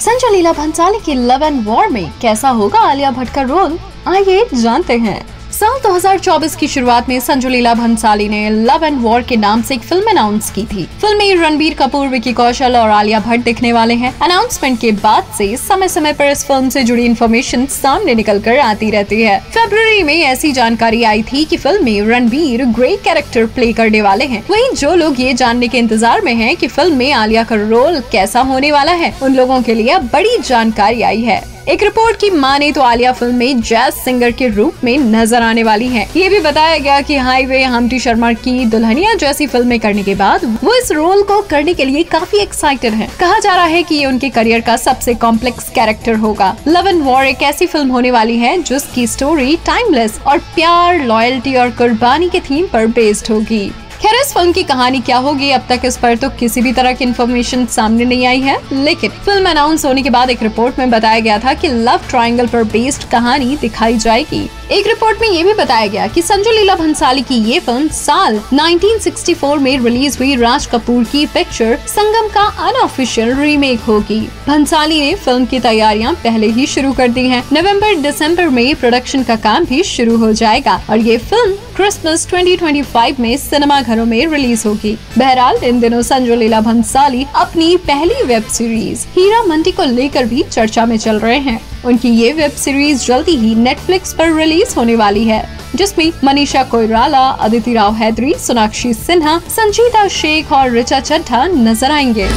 संजय लीला भंसाली की love and war में कैसा होगा आलिया भट्ट का रोल आइए जानते हैं। साल 2024 की शुरुआत में संजू लीला भंसाली ने लव एंड वॉर के नाम से एक फ़िल्म अनाउंस की थी। फ़िल्म में रणबीर कपूर, विकी कौशल और आलिया भट्ट दिखने वाले हैं। अनाउंसमेंट के बाद से समय समय पर इस फ़िल्म से जुड़ी इन्फॉर्मेशन सामने निकल कर आती रहती है। फरवरी में ऐसी जानकारी आई थी की फ़िल्म में रणबीर ग्रेट कैरेक्टर प्ले करने वाले है। वही जो लोग ये जानने के इंतज़ार में है की फ़िल्म में आलिया का रोल कैसा होने वाला है, उन लोगों के लिए बड़ी जानकारी आई है। एक रिपोर्ट की माने तो आलिया फ़िल्म में जैज सिंगर के रूप में नज़र आने वाली हैं। ये भी बताया गया कि हाईवे हमटी शर्मा की दुल्हनिया जैसी फ़िल्में करने के बाद वो इस रोल को करने के लिए काफ़ी एक्साइटेड हैं। कहा जा रहा है कि ये उनके करियर का सबसे कॉम्प्लेक्स कैरेक्टर होगा लव एंड वॉर एक ऐसी फ़िल्म होने वाली है जिसकी स्टोरी टाइमलेस और प्यार लॉयल्टी और कुर्बानी के थीम पर बेस्ड होगी खैर, इस फ़िल्म की कहानी क्या होगी? अब तक इस पर तो किसी भी तरह की इन्फॉर्मेशन सामने नहीं आई है। लेकिन फ़िल्म अनाउंस होने के बाद एक रिपोर्ट में बताया गया था की लव ट्राइंगल पर बेस्ड कहानी दिखाई जाएगी। एक रिपोर्ट में ये भी बताया गया कि संजू लीला भंसाली की ये फ़िल्म साल 1964 में रिलीज़ हुई राज कपूर की पिक्चर संगम का अनऑफिशियल रीमेक होगी। भंसाली ने फ़िल्म की तैयारियाँ पहले ही शुरू कर दी हैं। नवंबर दिसंबर में प्रोडक्शन का काम भी शुरू हो जाएगा और ये फ़िल्म क्रिसमस 2025 में सिनेमा घरों में रिलीज़ होगी। बहरहाल, इन दिनों संजय लीला भंसाली अपनी पहली वेब सीरीज़ हीरा मंडी को लेकर भी चर्चा में चल रहे हैं। उनकी ये वेब सीरीज़ जल्दी ही नेटफ्लिक्स पर रिलीज़ होने वाली है। जिसमें मनीषा कोयराला अदिति राव हैदरी, सोनाक्षी सिन्हा संजीता शेख और रिचा चड्ढा नज़र आएँगे।